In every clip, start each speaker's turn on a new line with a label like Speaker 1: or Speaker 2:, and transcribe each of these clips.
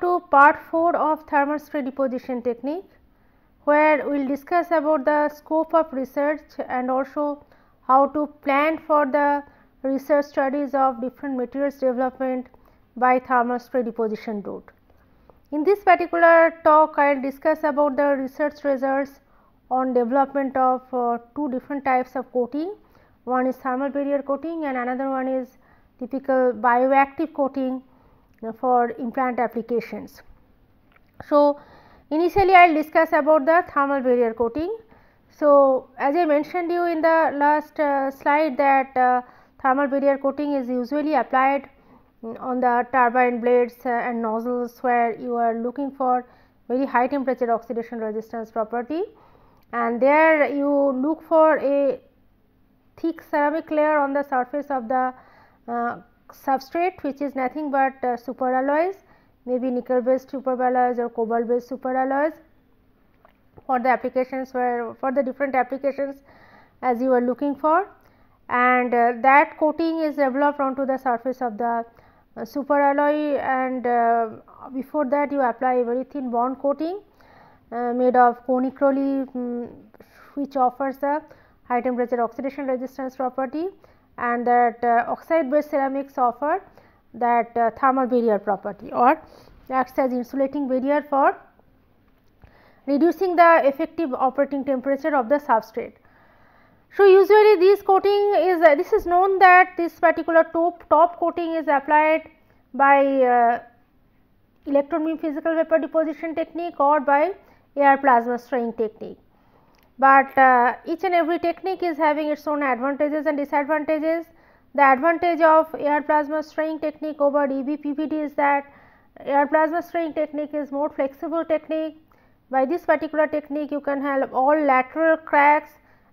Speaker 1: To part 4 of thermal spray deposition technique where we will discuss about the scope of research and also how to plan for the research studies of different materials development by thermal spray deposition route. In this particular talk I will discuss about the research results on development of uh, two different types of coating. One is thermal barrier coating and another one is typical bioactive coating for implant applications. So, initially I will discuss about the thermal barrier coating. So, as I mentioned you in the last uh, slide that uh, thermal barrier coating is usually applied on the turbine blades uh, and nozzles where you are looking for very high temperature oxidation resistance property and there you look for a thick ceramic layer on the surface of the uh, substrate which is nothing but uh, superalloys maybe nickel based superalloys or cobalt based superalloys. For the applications where for the different applications as you are looking for. And uh, that coating is developed onto the surface of the uh, superalloy and uh, before that you apply a very thin bond coating uh, made of CoNiCrAlY um, which offers a high temperature oxidation resistance property and that uh, oxide based ceramics offer that uh, thermal barrier property or acts as insulating barrier for reducing the effective operating temperature of the substrate. So, usually this coating is uh, this is known that this particular top, top coating is applied by uh, electron beam physical vapor deposition technique or by air plasma spraying technique but uh, each and every technique is having its own advantages and disadvantages. The advantage of air plasma spraying technique over EBPVD is that air plasma spraying technique is more flexible technique. By this particular technique you can have all lateral cracks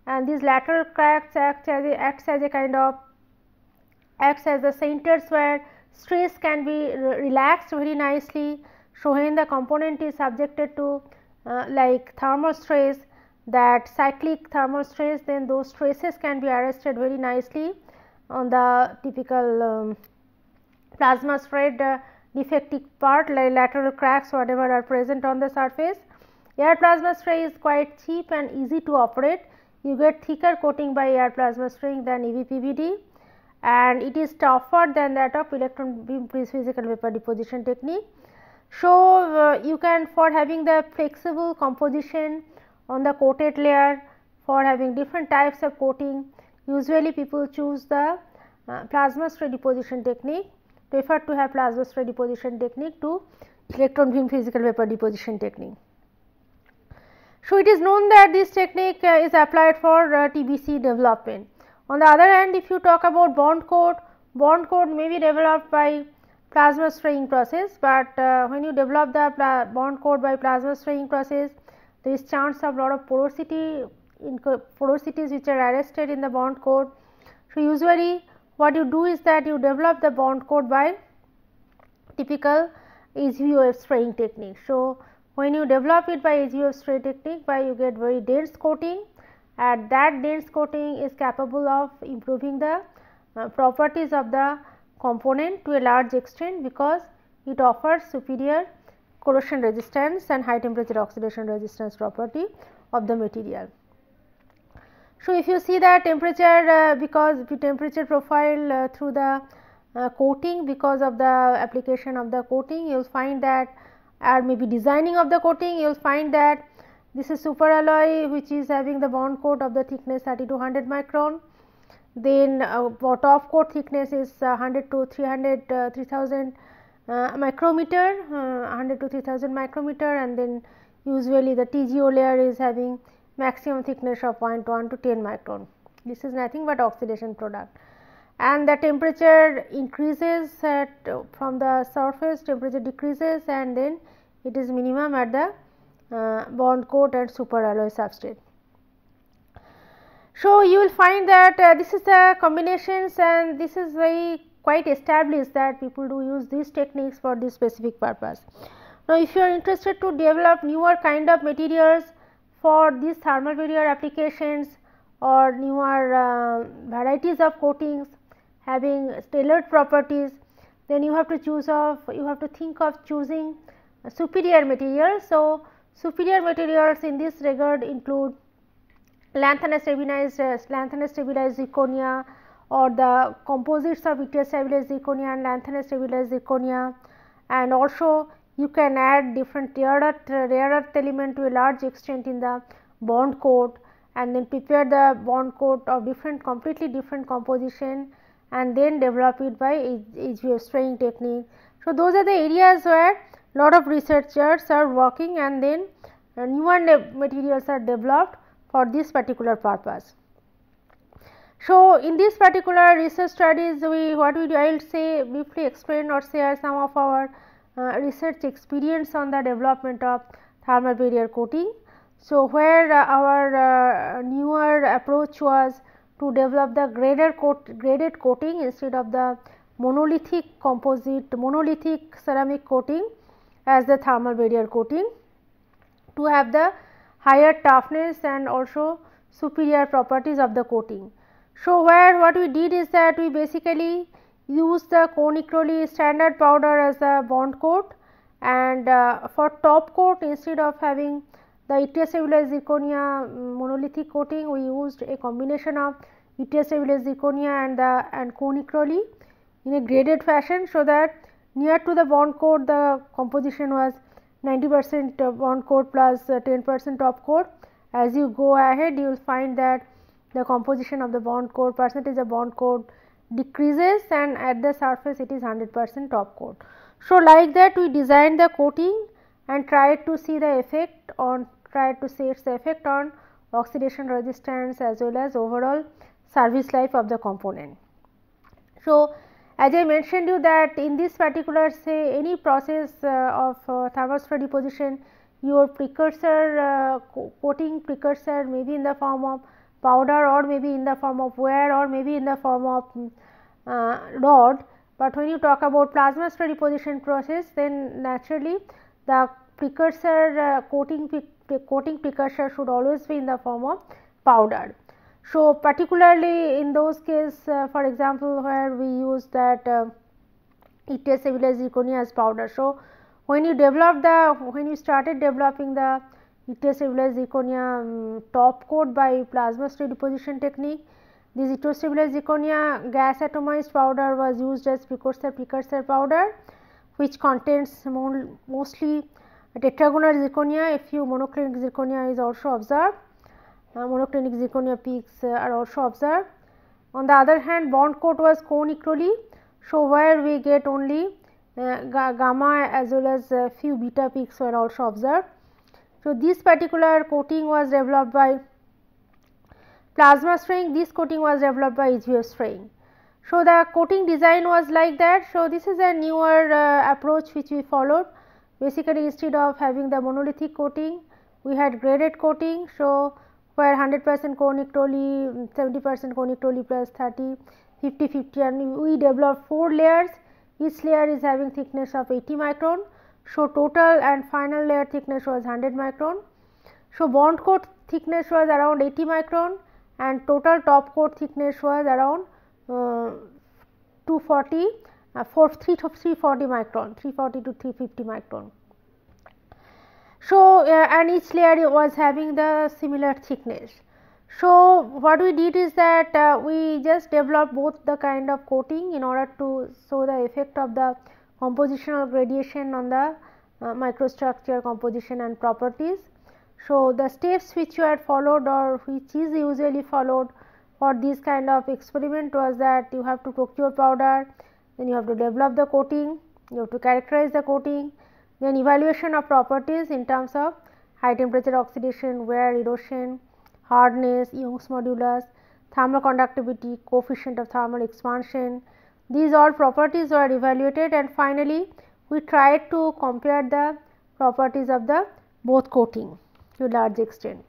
Speaker 1: and these lateral cracks act as a, acts as a kind of acts as the centers where stress can be re relaxed very nicely. So, when the component is subjected to uh, like thermal stress that cyclic thermal stress then those stresses can be arrested very nicely on the typical um, plasma spread uh, defective part like lateral cracks whatever are present on the surface. Air plasma spray is quite cheap and easy to operate. You get thicker coating by air plasma spraying than EBPVD and it is tougher than that of electron beam physical vapor deposition technique. So, uh, you can for having the flexible composition on the coated layer for having different types of coating usually people choose the uh, plasma spray deposition technique prefer to have plasma spray deposition technique to electron beam physical vapor deposition technique. So, it is known that this technique uh, is applied for uh, TBC development. On the other hand if you talk about bond coat, bond coat may be developed by plasma spraying process, but uh, when you develop the bond coat by plasma spraying process there is chance of lot of porosity in porosities which are arrested in the bond coat. So, usually what you do is that you develop the bond coat by typical HVOF spraying technique. So, when you develop it by HVOF spray technique by you get very dense coating and that dense coating is capable of improving the uh, properties of the component to a large extent because it offers superior corrosion resistance and high temperature oxidation resistance property of the material. So, if you see the temperature uh, because the temperature profile uh, through the uh, coating because of the application of the coating you will find that or maybe designing of the coating you will find that this is superalloy which is having the bond coat of the thickness 30 to 100 micron then uh, top coat thickness is uh, 100 to 300 uh, 3000 uh, micrometer uh, 100 to 3000 micrometer and then usually the TGO layer is having maximum thickness of 0.1 to 10 micron. This is nothing but oxidation product and the temperature increases at uh, from the surface temperature decreases and then it is minimum at the uh, bond coat and superalloy substrate. So, you will find that uh, this is the combinations and this is very quite established that people do use these techniques for this specific purpose. Now, if you are interested to develop newer kind of materials for these thermal barrier applications or newer uh, varieties of coatings having tailored properties, then you have to choose of you have to think of choosing superior materials. So, superior materials in this regard include lanthanum stabilized uh, lanthanum stabilized zirconia or the composites of yttrium stabilized zirconia and lanthanum stabilized zirconia and also you can add different rare earth, rare earth element to a large extent in the bond coat and then prepare the bond coat of different completely different composition and then develop it by HVOF spraying technique. So, those are the areas where lot of researchers are working and then uh, newer materials are developed for this particular purpose. So, in this particular research studies we what we do I will say briefly explain or share some of our uh, research experience on the development of thermal barrier coating. So, where uh, our uh, newer approach was to develop the graded coat graded coating instead of the monolithic composite monolithic ceramic coating as the thermal barrier coating to have the higher toughness and also superior properties of the coating. So, where what we did is that we basically use the CoNiCrAlY standard powder as a bond coat and uh, for top coat instead of having the yttrium stabilized zirconia monolithic coating we used a combination of yttrium stabilized zirconia and the and CoNiCrAlY in a graded fashion so that near to the bond coat the composition was 90 percent bond coat plus uh, 10 percent top coat. As you go ahead you will find that the composition of the bond coat percentage of bond coat decreases and at the surface it is 100 percent top coat. So, like that we designed the coating and tried to see the effect on tried to see its effect on oxidation resistance as well as overall service life of the component. So, as I mentioned you that in this particular say any process uh, of uh, thermal spray deposition your precursor uh, coating precursor may be in the form of powder or maybe in the form of wear or maybe in the form of uh, rod, but when you talk about plasma spray deposition process then naturally the precursor uh, coating coating precursor should always be in the form of powder. So, particularly in those case uh, for example, where we use that uh, yttrium stabilized zirconia as powder. So, when you develop the when you started developing the yttrium stabilized zirconia um, top coat by plasma spray deposition technique, this yttrium zirconia gas atomized powder was used as precursor precursor powder which contains mostly tetragonal zirconia, a few monoclinic zirconia is also observed uh, monoclinic zirconia peaks uh, are also observed. On the other hand bond coat was CoNiCrAlY. So, where we get only uh, gamma as well as a few beta peaks were also observed. So, this particular coating was developed by plasma spraying, this coating was developed by HVOF spraying. So, the coating design was like that. So, this is a newer uh, approach which we followed basically instead of having the monolithic coating we had graded coating. So, where 100 percent CoNiCrAlY, 70 percent CoNiCrAlY plus 30, 50, 50 and we developed 4 layers, each layer is having thickness of 80 micron. So, total and final layer thickness was 100 micron. So, bond coat thickness was around 80 micron and total top coat thickness was around uh, 240, uh, 4, 340 micron, 340 to 350 micron. So, uh, and each layer was having the similar thickness. So, what we did is that uh, we just developed both the kind of coating in order to show the effect of the compositional gradation on the uh, microstructure composition and properties. So, the steps which you had followed or which is usually followed for this kind of experiment was that you have to procure powder, then you have to develop the coating, you have to characterize the coating, then evaluation of properties in terms of high temperature oxidation, wear, erosion, hardness, Young's modulus, thermal conductivity, coefficient of thermal expansion. These all properties were evaluated and finally, we tried to compare the properties of the both coating to large extent.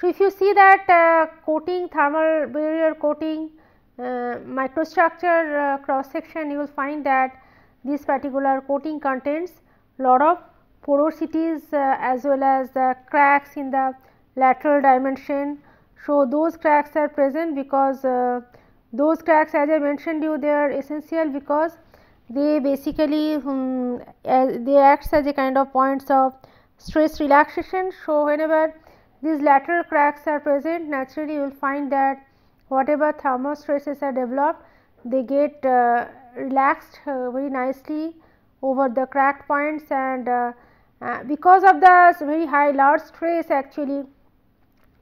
Speaker 1: So, if you see that uh, coating thermal barrier coating uh, microstructure uh, cross section you will find that this particular coating contains lot of porosities uh, as well as the cracks in the lateral dimension. So, those cracks are present because uh, those cracks as I mentioned you they are essential because they basically um, they acts as a kind of points of stress relaxation. So, whenever these lateral cracks are present naturally you will find that whatever thermal stresses are developed they get uh, relaxed uh, very nicely over the cracked points and uh, uh because of the very high large stress actually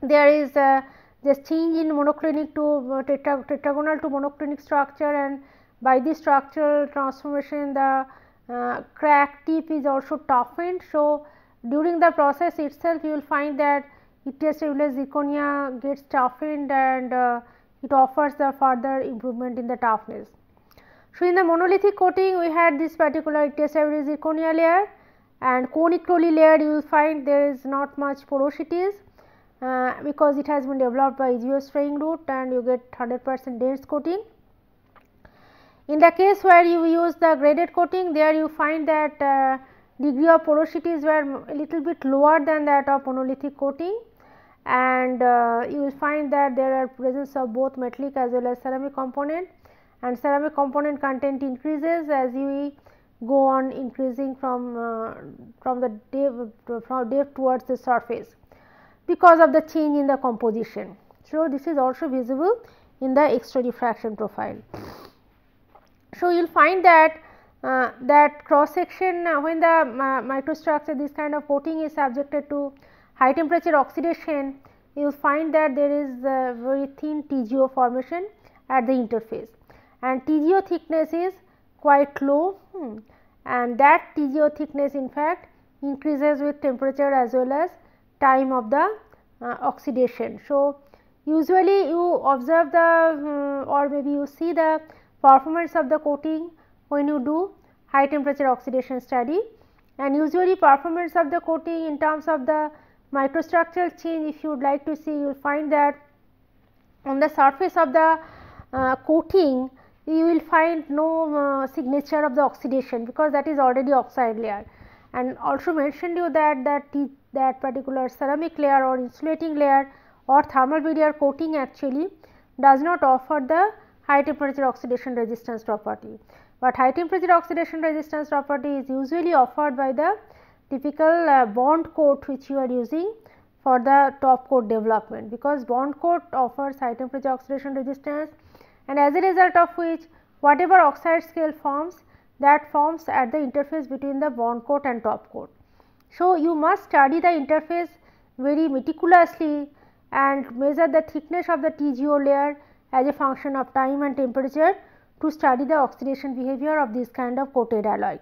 Speaker 1: there is uh, this change in monoclinic to uh, tetra tetragonal to monoclinic structure and by this structural transformation the uh, crack tip is also toughened. So, during the process itself you will find that etiaceruleus zirconia gets toughened and uh, it offers the further improvement in the toughness. So, in the monolithic coating we had this particular etiaceruleus zirconia layer and conic layer you will find there is not much porosities uh, because it has been developed by geostraying route and you get 100 percent dense coating. In the case where you use the graded coating there you find that uh, degree of porosities were a little bit lower than that of monolithic coating. And uh, you will find that there are presence of both metallic as well as ceramic component. And ceramic component content increases as you go on increasing from uh, from the depth from depth towards the surface because of the change in the composition. So, this is also visible in the X-ray diffraction profile. So, you will find that uh, that cross section uh, when the uh, microstructure this kind of coating is subjected to high temperature oxidation you will find that there is a very thin TGO formation at the interface and TGO thickness is quite low hmm, and that TGO thickness in fact increases with temperature as well as time of the uh, oxidation. So, usually you observe the um, or maybe you see the performance of the coating when you do high temperature oxidation study and usually performance of the coating in terms of the microstructural change if you would like to see you will find that on the surface of the uh, coating you will find no uh, signature of the oxidation because that is already oxide layer and also mentioned you that that that particular ceramic layer or insulating layer or thermal barrier coating actually does not offer the high temperature oxidation resistance property, but high temperature oxidation resistance property is usually offered by the typical uh, bond coat which you are using for the top coat development. Because bond coat offers high temperature oxidation resistance and as a result of which whatever oxide scale forms that forms at the interface between the bond coat and top coat. So, you must study the interface very meticulously and measure the thickness of the TGO layer as a function of time and temperature to study the oxidation behavior of this kind of coated alloy.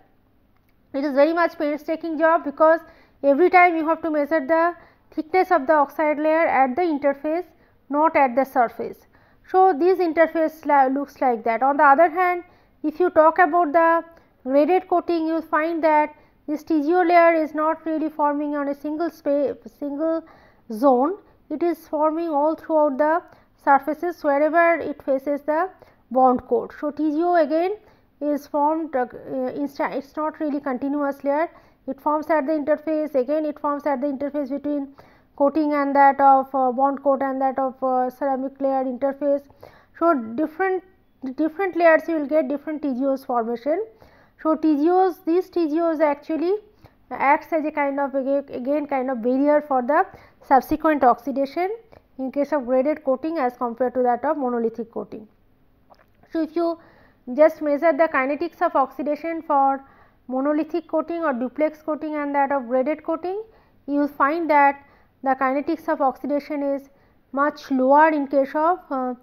Speaker 1: It is very much painstaking job because every time you have to measure the thickness of the oxide layer at the interface not at the surface. So, this interface looks like that. On the other hand, if you talk about the graded coating you find that this TGO layer is not really forming on a single space single zone it is forming all throughout the surfaces wherever it faces the bond coat. So, TGO again is formed uh, it is not really continuous layer it forms at the interface again it forms at the interface between coating and that of uh, bond coat and that of uh, ceramic layer interface. So, different different layers you will get different TGOs formation so, TGOs these TGOs actually acts as a kind of again kind of barrier for the subsequent oxidation in case of graded coating as compared to that of monolithic coating. So, if you just measure the kinetics of oxidation for monolithic coating or duplex coating and that of graded coating, you find that the kinetics of oxidation is much lower in case of uh,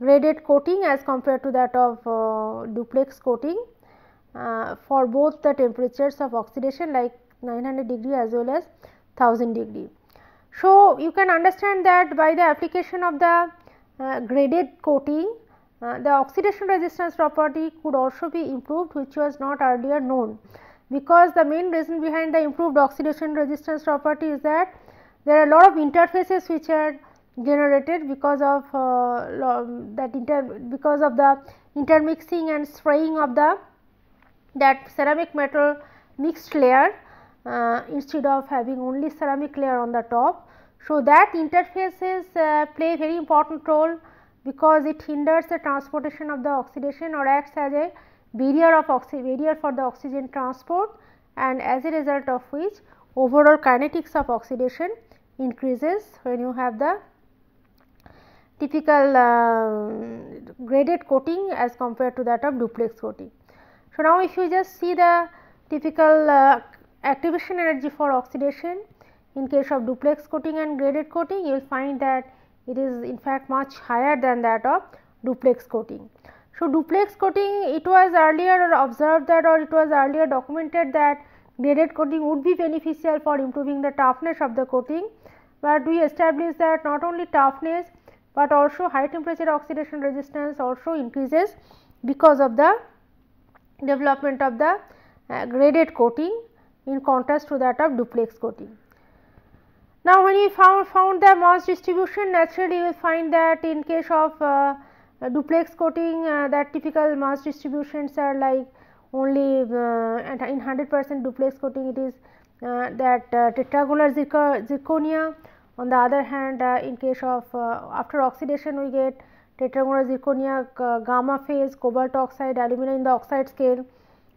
Speaker 1: graded coating as compared to that of uh, duplex coating uh, for both the temperatures of oxidation like 900 degree as well as 1000 degree. So, you can understand that by the application of the uh, graded coating uh, the oxidation resistance property could also be improved which was not earlier known because the main reason behind the improved oxidation resistance property is that there are a lot of interfaces which are generated because of uh, that inter because of the intermixing and spraying of the that ceramic metal mixed layer uh, instead of having only ceramic layer on the top. So, that interfaces uh, play very important role because it hinders the transportation of the oxidation or acts as a barrier of barrier for the oxygen transport and as a result of which overall kinetics of oxidation increases when you have the typical uh, graded coating as compared to that of duplex coating. So, now if you just see the typical uh, activation energy for oxidation in case of duplex coating and graded coating you will find that it is in fact much higher than that of duplex coating. So, duplex coating it was earlier observed that or it was earlier documented that graded coating would be beneficial for improving the toughness of the coating, but we established that not only toughness, but also high temperature oxidation resistance also increases because of the development of the uh, graded coating in contrast to that of duplex coating. Now, when you found, found the mass distribution naturally you will find that in case of uh, duplex coating uh, that typical mass distributions are like only uh, in 100 percent duplex coating it is uh, that uh, tetragonal zirconia. On the other hand in case of after oxidation we get tetragonal zirconia gamma phase cobalt oxide alumina in the oxide scale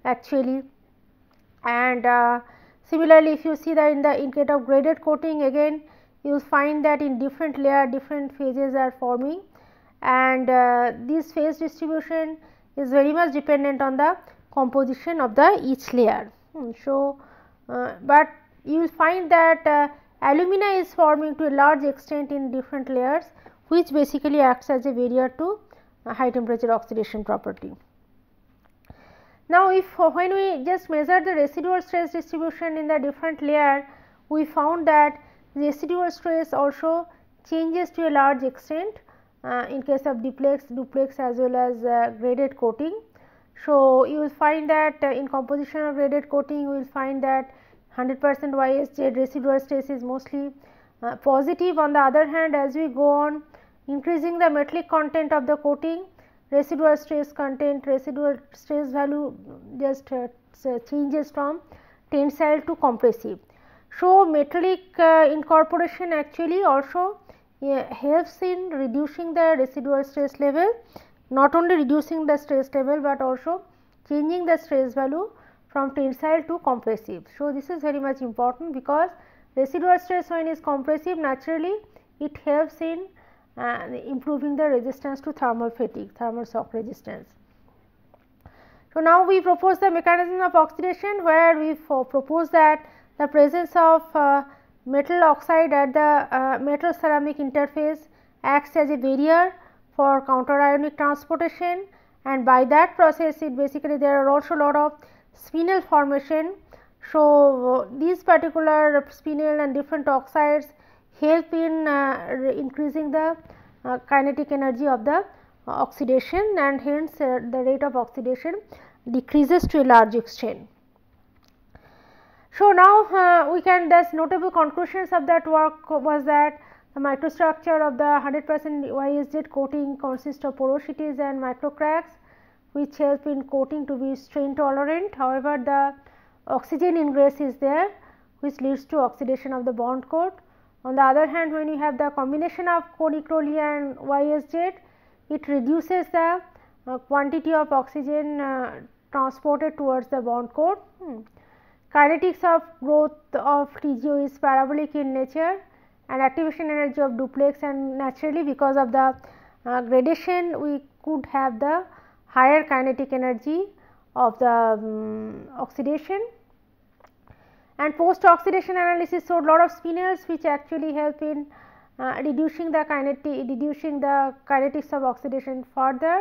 Speaker 1: actually and Similarly, if you see that in the in case of graded coating again you will find that in different layer different phases are forming and uh, this phase distribution is very much dependent on the composition of the each layer. Hmm, so, uh, but you will find that uh, alumina is forming to a large extent in different layers which basically acts as a barrier to high temperature oxidation property. Now, if when we just measure the residual stress distribution in the different layer, we found that residual stress also changes to a large extent uh, in case of duplex, duplex as well as uh, graded coating. So, you will find that uh, in composition of graded coating, you will find that 100 percent YSZ residual stress is mostly uh, positive. On the other hand, as we go on increasing the metallic content of the coating, residual stress content residual stress value just uh, changes from tensile to compressive. So, metallic uh, incorporation actually also uh, helps in reducing the residual stress level not only reducing the stress level, but also changing the stress value from tensile to compressive. So, this is very much important because residual stress when is compressive naturally it helps in and improving the resistance to thermal fatigue, thermal shock resistance. So, now we propose the mechanism of oxidation where we propose that the presence of uh, metal oxide at the uh, metal ceramic interface acts as a barrier for counter ionic transportation and by that process it basically there are also a lot of spinel formation. So, these particular spinel and different oxides help in uh, increasing the uh, kinetic energy of the oxidation and hence uh, the rate of oxidation decreases to a large extent. So, now uh, we can thus notable conclusions of that work was that the microstructure of the 100 percent YSZ coating consists of porosities and micro cracks which help in coating to be strain tolerant. However, the oxygen ingress is there which leads to oxidation of the bond coat on the other hand, when you have the combination of Cone-Crolles and YSZ, it reduces the uh, quantity of oxygen uh, transported towards the bond coat. Hmm. Kinetics of growth of TGO is parabolic in nature and activation energy of duplex and naturally because of the uh, gradation we could have the higher kinetic energy of the um, oxidation. And post oxidation analysis showed lot of spinels which actually help in uh, reducing the kinetic reducing the kinetics of oxidation further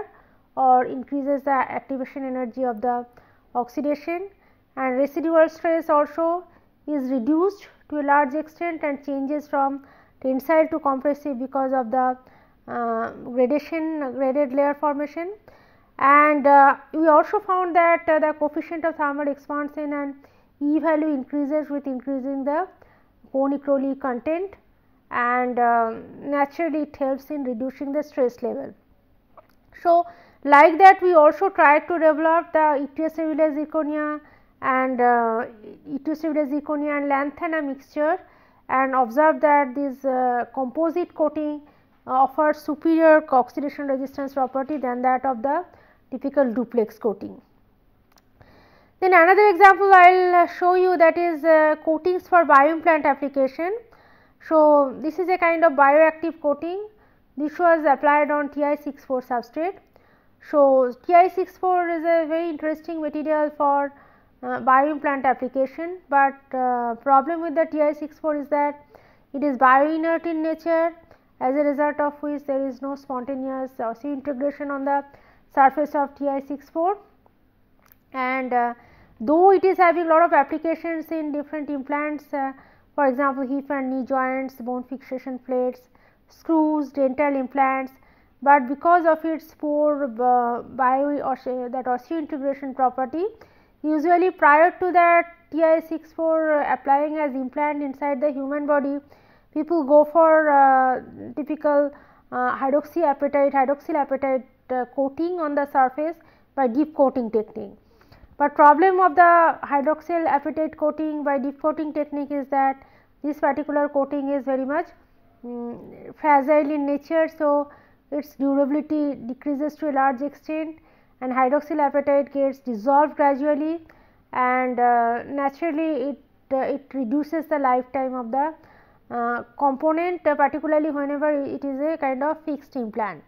Speaker 1: or increases the activation energy of the oxidation. And residual stress also is reduced to a large extent and changes from tensile to compressive because of the uh, gradation graded layer formation and uh, we also found that uh, the coefficient of thermal expansion and E value increases with increasing the Cone-Crolles content and uh, naturally it helps in reducing the stress level. So, like that we also tried to develop the ictiocellular zirconia and uh, ictiocellular zirconia and lanthana mixture and observe that this uh, composite coating offers superior oxidation resistance property than that of the typical duplex coating. Then another example I will show you that is uh, coatings for bioimplant application. So, this is a kind of bioactive coating this was applied on TI64 substrate. So, TI64 is a very interesting material for uh, bioimplant application, but uh, problem with the TI64 is that it is bioinert in nature as a result of which there is no spontaneous osseointegration on the surface of TI64 and uh, though it is having lot of applications in different implants uh, for example hip and knee joints, bone fixation plates, screws, dental implants, but because of its poor uh, bio that osseointegration property usually prior to that TI64 applying as implant inside the human body people go for uh, typical uh, hydroxyapatite coating on the surface by dip coating technique. But problem of the hydroxyapatite coating by dip coating technique is that this particular coating is very much um, fragile in nature. So, its durability decreases to a large extent and hydroxyl apatite gets dissolved gradually and uh, naturally it uh, it reduces the lifetime of the uh, component uh, particularly whenever it is a kind of fixed implant.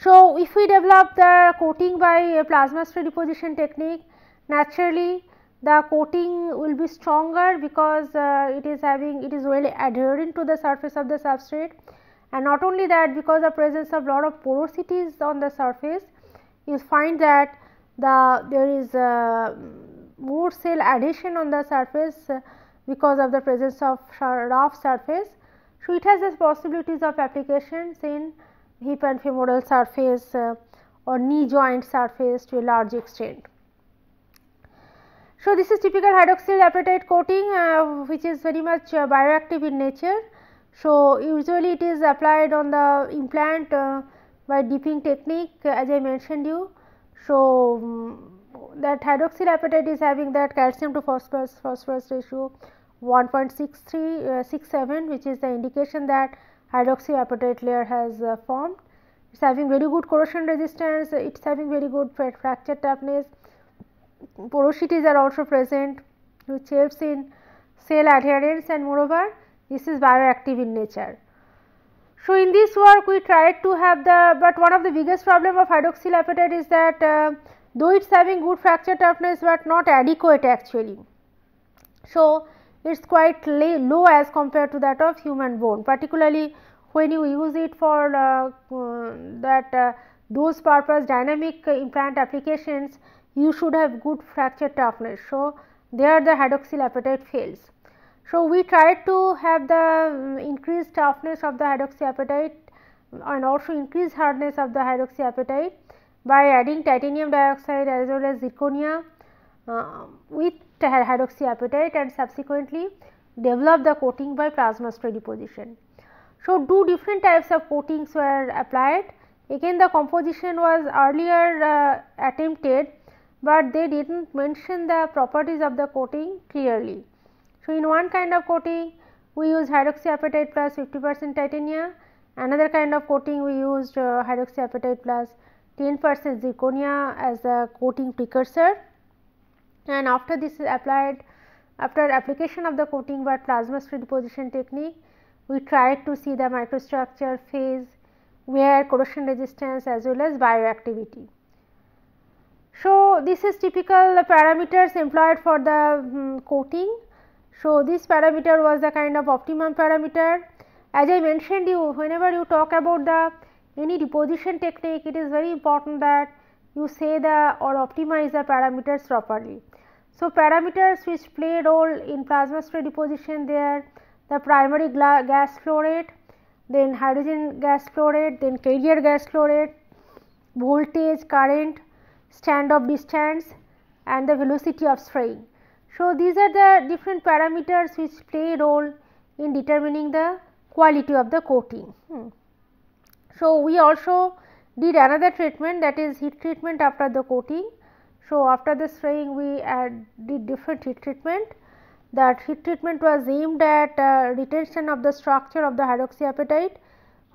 Speaker 1: So, if we develop the coating by plasma spray deposition technique naturally the coating will be stronger because uh, it is having it is really adhering to the surface of the substrate and not only that because the presence of lot of porosities on the surface you find that the there is uh, more cell adhesion on the surface uh, because of the presence of rough surface. So, it has the possibilities of applications in hip and femoral surface uh, or knee joint surface to a large extent. So, this is typical hydroxyapatite coating uh, which is very much uh, bioactive in nature. So, usually it is applied on the implant uh, by dipping technique as I mentioned you. So, um, that hydroxyl apatite is having that calcium to phosphorus phosphorus ratio 1.6367 uh, which is the indication that hydroxyapatite layer has uh, formed. It is having very good corrosion resistance, it is having very good fracture toughness, porosities are also present which helps in cell adherence and moreover this is bioactive in nature. So, in this work we tried to have the, but one of the biggest problem of hydroxyapatite is that uh, though it is having good fracture toughness, but not adequate actually. So, it is quite low as compared to that of human bone particularly when you use it for uh, uh, that uh, those purpose dynamic implant applications you should have good fracture toughness. So, there the hydroxyapatite fails. So, we tried to have the um, increased toughness of the hydroxyapatite and also increased hardness of the hydroxyapatite by adding titanium dioxide as well as zirconia uh, with hydroxyapatite and subsequently develop the coating by plasma spray deposition. So, two different types of coatings were applied again the composition was earlier uh, attempted but they did not mention the properties of the coating clearly. So, in one kind of coating we use hydroxyapatite plus 50 percent titanium, another kind of coating we used uh, hydroxyapatite plus 10 percent zirconia as a coating precursor and after this is applied after application of the coating by plasma spray deposition technique we tried to see the microstructure phase wear corrosion resistance as well as bioactivity. So, this is typical parameters employed for the um, coating. So, this parameter was the kind of optimum parameter. As I mentioned you whenever you talk about the any deposition technique it is very important that you say the or optimize the parameters properly. So, parameters which play role in plasma spray deposition there the primary gas flow rate, then hydrogen gas flow rate, then carrier gas flow rate, voltage, current, stand off distance and the velocity of spraying. So, these are the different parameters which play role in determining the quality of the coating. Hmm. So, we also did another treatment that is heat treatment after the coating. So, after the spraying we add, did different heat treatment. That heat treatment was aimed at uh, retention of the structure of the hydroxyapatite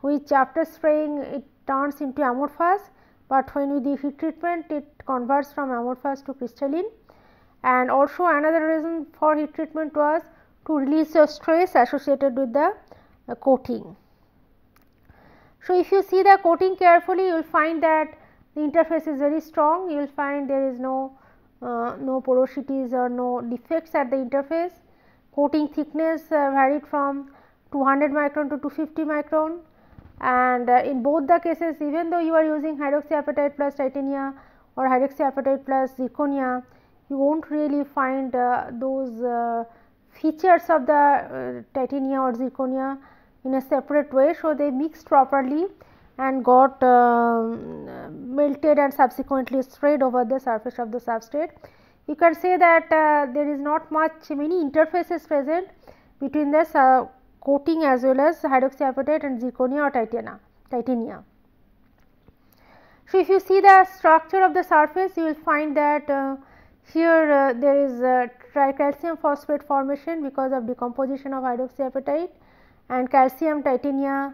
Speaker 1: which after spraying it turns into amorphous, but when we do heat treatment it converts from amorphous to crystalline and also another reason for heat treatment was to release the stress associated with the uh, coating. So, if you see the coating carefully you will find that the interface is very strong you will find there is no uh, no porosities or no defects at the interface. Coating thickness uh, varied from 200 micron to 250 micron and uh, in both the cases even though you are using hydroxyapatite plus titania or hydroxyapatite plus zirconia you not really find uh, those uh, features of the uh, titania or zirconia in a separate way. So, they mixed properly and got um, melted and subsequently sprayed over the surface of the substrate. You can say that uh, there is not much many interfaces present between this uh, coating as well as hydroxyapatite and zirconia or titania. titania. So, if you see the structure of the surface you will find that uh, here uh, there is a tricalcium phosphate formation because of decomposition of hydroxyapatite and calcium titania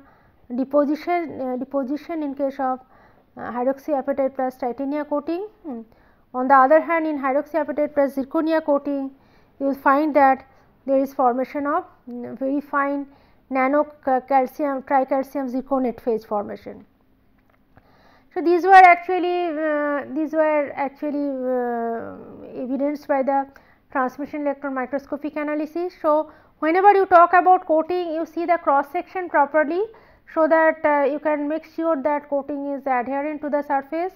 Speaker 1: deposition uh, deposition in case of uh, hydroxyapatite plus titania coating. Hmm. On the other hand in hydroxyapatite plus zirconia coating you will find that there is formation of um, very fine nano calcium tricalcium zirconate phase formation. So, these were actually uh, these were actually uh, evidenced by the transmission electron microscopic analysis. So, whenever you talk about coating you see the cross section properly so that uh, you can make sure that coating is adherent to the surface.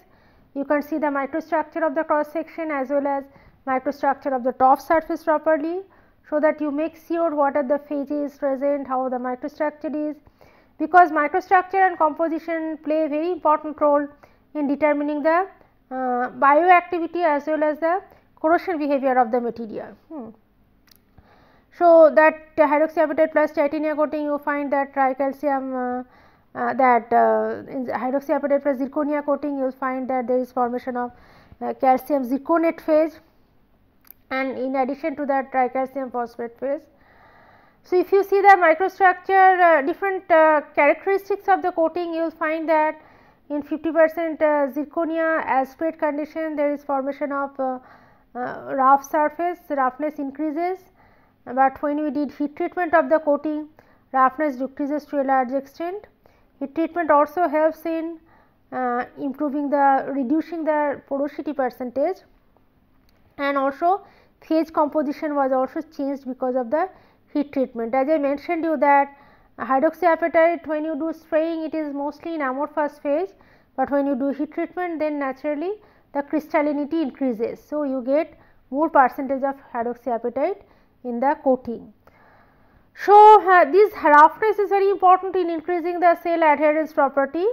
Speaker 1: You can see the microstructure of the cross section as well as microstructure of the top surface properly. So, that you make sure what are the phases present, how the microstructure is because microstructure and composition play a very important role in determining the uh, bioactivity as well as the corrosion behavior of the material. Hmm. So, that hydroxyapatite plus titania coating you find that tricalcium uh, uh, that uh, in hydroxyapatite plus zirconia coating you will find that there is formation of uh, calcium zirconate phase and in addition to that tricalcium phosphate phase. So, if you see the microstructure uh, different uh, characteristics of the coating you will find that in 50 percent zirconia as sprayed condition there is formation of rough surface roughness increases but when we did heat treatment of the coating roughness decreases to a large extent. Heat treatment also helps in uh, improving the reducing the porosity percentage and also phase composition was also changed because of the heat treatment. As I mentioned you that hydroxyapatite when you do spraying it is mostly in amorphous phase, but when you do heat treatment then naturally the crystallinity increases. So, you get more percentage of hydroxyapatite in the coating. So, uh, this roughness is very important in increasing the cell adherence property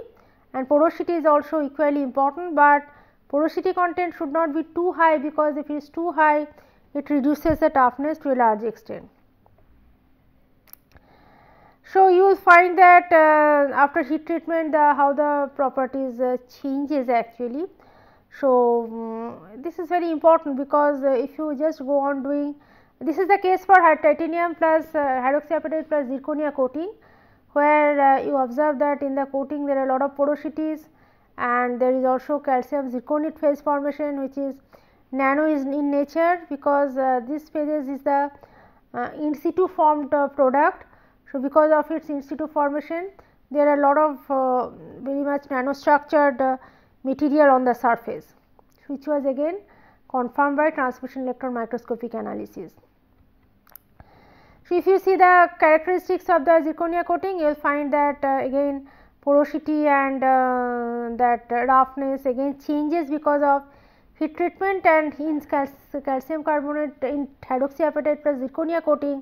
Speaker 1: and porosity is also equally important, but porosity content should not be too high because if it is too high it reduces the toughness to a large extent. So, you will find that uh, after heat treatment the how the properties uh, changes actually. So, um, this is very important because uh, if you just go on doing this is the case for titanium plus uh, hydroxyapatite plus zirconia coating where uh, you observe that in the coating there are a lot of porosities and there is also calcium zirconate phase formation which is nano is in nature because uh, this phases is the uh, in situ formed uh, product. So, because of its in situ formation there are a lot of uh, very much nanostructured material on the surface which was again confirmed by transmission electron microscopic analysis. If you see the characteristics of the zirconia coating you will find that uh, again porosity and uh, that roughness again changes because of heat treatment and in cal calcium carbonate in hydroxyapatite plus zirconia coating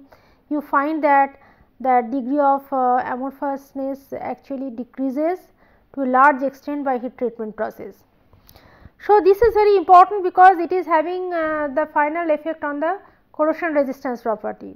Speaker 1: you find that the degree of uh, amorphousness actually decreases to a large extent by heat treatment process. So, this is very important because it is having uh, the final effect on the corrosion resistance property.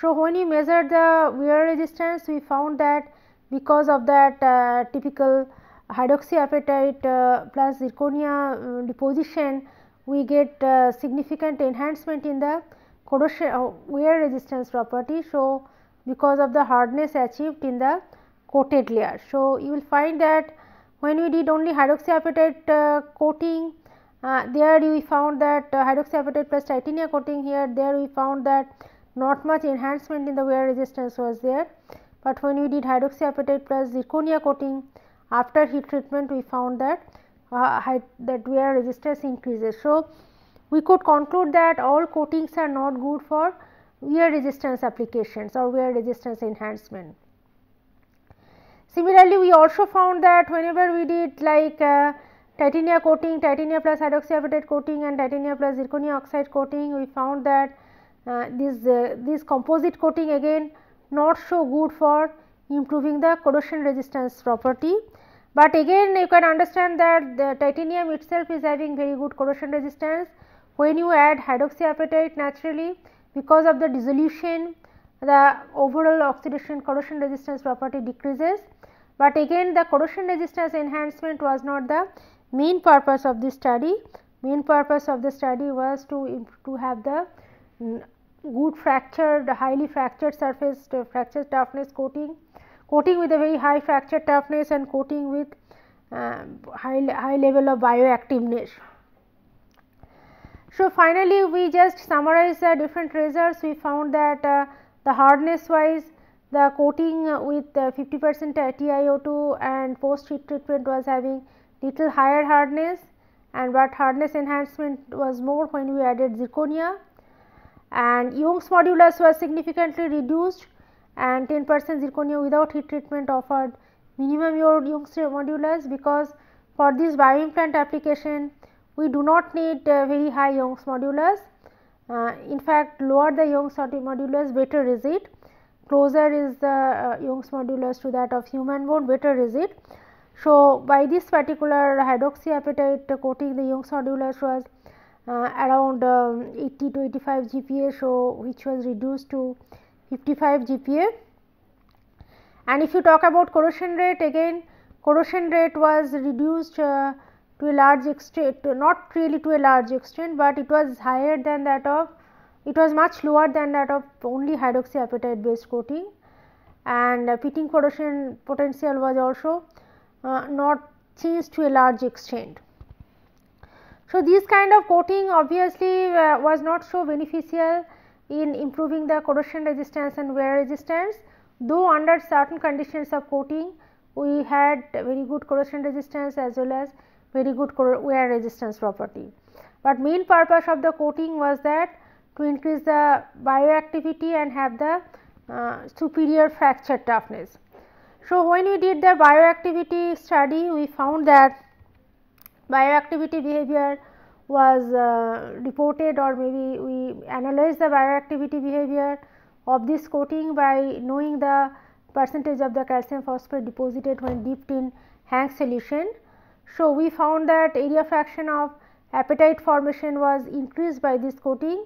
Speaker 1: So, when we measured the wear resistance we found that because of that uh, typical hydroxyapatite uh, plus zirconia uh, deposition we get uh, significant enhancement in the corrosion uh, wear resistance property. So, because of the hardness achieved in the coated layer. So, you will find that when we did only hydroxyapatite uh, coating uh, there we found that uh, hydroxyapatite plus titania coating here there we found that not much enhancement in the wear resistance was there, but when we did hydroxyapatite plus zirconia coating after heat treatment we found that uh, that wear resistance increases. So, we could conclude that all coatings are not good for wear resistance applications or wear resistance enhancement. Similarly, we also found that whenever we did like uh, titania coating, titania plus hydroxyapatite coating and titania plus zirconia oxide coating, we found that uh, this, uh, this composite coating again not so good for improving the corrosion resistance property. But again you can understand that the titanium itself is having very good corrosion resistance. When you add hydroxyapatite naturally because of the dissolution the overall oxidation corrosion resistance property decreases but again the corrosion resistance enhancement was not the main purpose of this study. Main purpose of the study was to, to have the good fractured highly fractured surface to fracture toughness coating, coating with a very high fracture toughness and coating with uh, high, high level of bioactiveness. So, finally, we just summarize the different results we found that uh, the hardness wise the coating with 50 percent TiO2 and post heat treatment was having little higher hardness and but hardness enhancement was more when we added zirconia and Young's modulus was significantly reduced and 10 percent zirconia without heat treatment offered minimum Young's modulus because for this bioimplant application we do not need very high Young's modulus. Uh, in fact, lower the Young's modulus better is it closer is the uh, Young's modulus to that of human bone better is it. So, by this particular hydroxyapatite coating the Young's modulus was uh, around um, 80 to 85 GPa so which was reduced to 55 GPa. And if you talk about corrosion rate again corrosion rate was reduced uh, to a large extent not really to a large extent, but it was higher than that of it was much lower than that of only hydroxyapatite based coating and uh, pitting corrosion potential was also uh, not changed to a large extent. So, this kind of coating obviously uh, was not so beneficial in improving the corrosion resistance and wear resistance, though under certain conditions of coating we had very good corrosion resistance as well as very good wear resistance property. But main purpose of the coating was that to increase the bioactivity and have the uh, superior fracture toughness. So, when we did the bioactivity study we found that bioactivity behavior was uh, reported or maybe we analyzed the bioactivity behavior of this coating by knowing the percentage of the calcium phosphate deposited when dipped in Hank solution. So, we found that area fraction of apatite formation was increased by this coating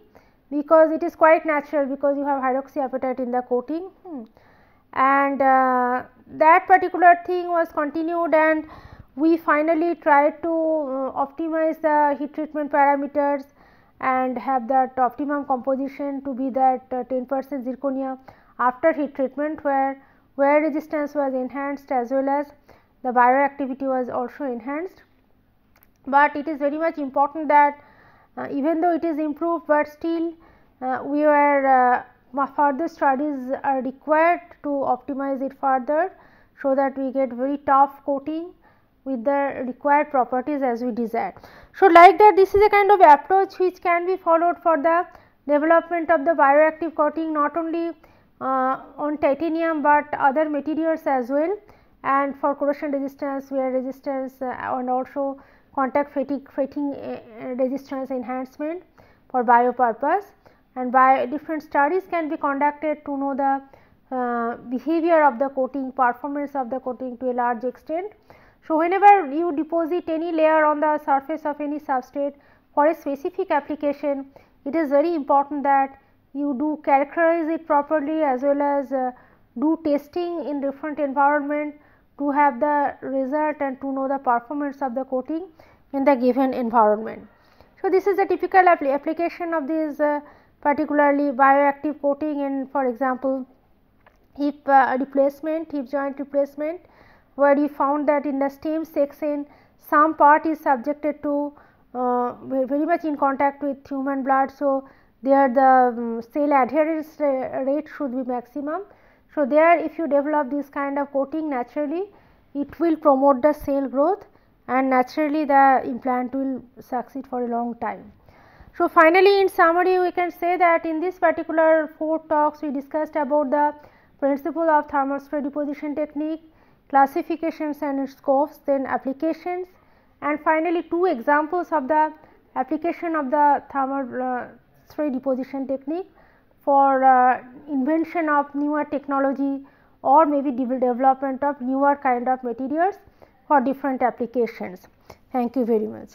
Speaker 1: because it is quite natural because you have hydroxyapatite in the coating hmm. and uh, that particular thing was continued and we finally tried to uh, optimize the heat treatment parameters and have that optimum composition to be that uh, 10 percent zirconia after heat treatment where wear resistance was enhanced as well as the bioactivity was also enhanced. But it is very much important that uh, even though it is improved, but still uh, we were uh, further studies are required to optimize it further so that we get very tough coating with the required properties as we desire. So, like that this is a kind of approach which can be followed for the development of the bioactive coating not only uh, on titanium, but other materials as well and for corrosion resistance, wear resistance uh, and also contact fatigue, fatigue uh, resistance enhancement for bio purpose and by different studies can be conducted to know the uh, behavior of the coating, performance of the coating to a large extent. So, whenever you deposit any layer on the surface of any substrate for a specific application, it is very important that you do characterize it properly as well as uh, do testing in different environment to have the result and to know the performance of the coating in the given environment. So, this is a typical application of this uh, particularly bioactive coating in for example, hip uh, replacement, hip joint replacement where we found that in the stem section some part is subjected to uh, very much in contact with human blood. So, there the um, cell adherence rate should be maximum. So, there if you develop this kind of coating naturally it will promote the cell growth and naturally the implant will succeed for a long time. So, finally, in summary we can say that in this particular four talks we discussed about the principle of thermal spray deposition technique, classifications and scopes, then applications and finally, two examples of the application of the thermal uh, deposition technique for uh, invention of newer technology or maybe development of newer kind of materials for different applications. Thank you very much.